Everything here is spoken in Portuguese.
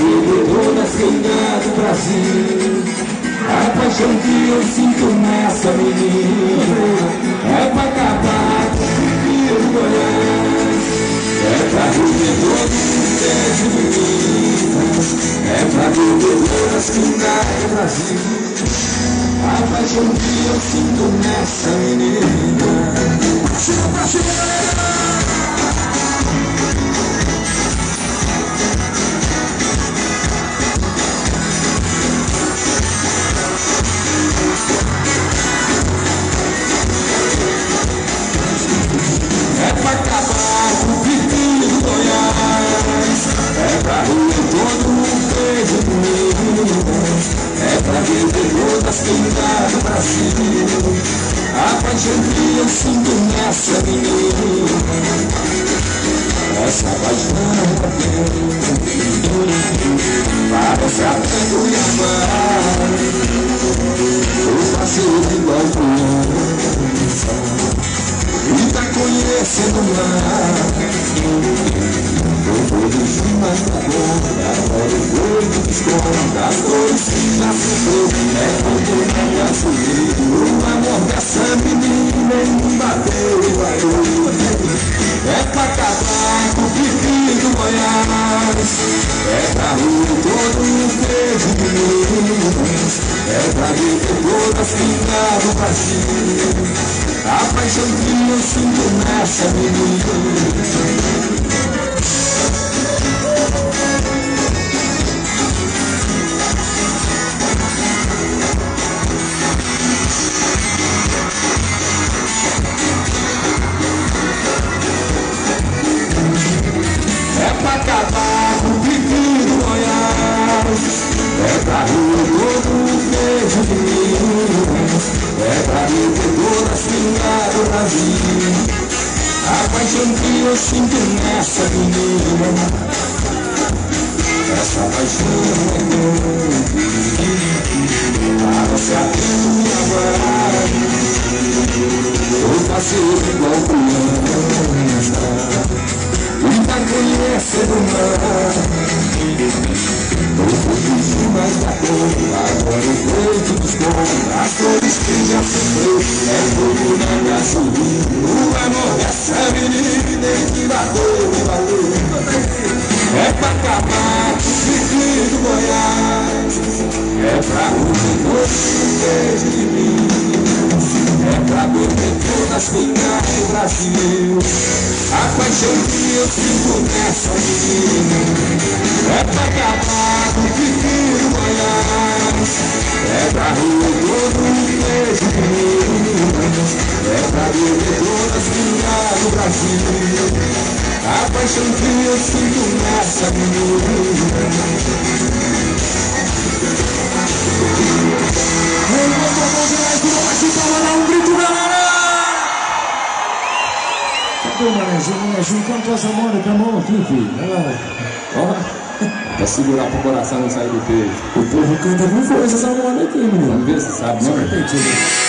vendedor da cidade do Brasil. A paixão que eu sinto nessa menina é pra acabar com o do Goiás. É pra vendedor do sudeste do é pra vendedor da cidade do Brasil. A paixão que eu sinto nessa menina Hoje em dia eu sinto nessa Essa paixão Parece até que me amar Eu faço de balcão E tá conhecendo mais eu vou de cima da boca, agora o doido desconta As dores que já sofreu, é quando não É pra rever todo o prejuízo É pra rever toda afinado pra ti A paixão que eu sinto nasce a mim paixão que eu sinto nasce do meu Essa paixão é boa. Para se abençoar Eu passei igual criança Muita conhece do mar Eu fui mais da cor Agora o peito dos corpos As flores que já se deu É fogo na gasolina É pra comer doce desde de mim É pra beber todas finais do Brasil A paixão que eu sinto nessa menina É pra acabar com o que eu Goiás É pra rua todo desde de mim É pra beber todas finais do Brasil A paixão que eu sinto nessa menina Ju, Ju, quanto é as amor, a mão aqui, filho. É. Ó, pra segurar pro coração não sair do peito. O povo canta com força essa moda aqui, menino. Vamos ver se sabe, né? não? Repetido.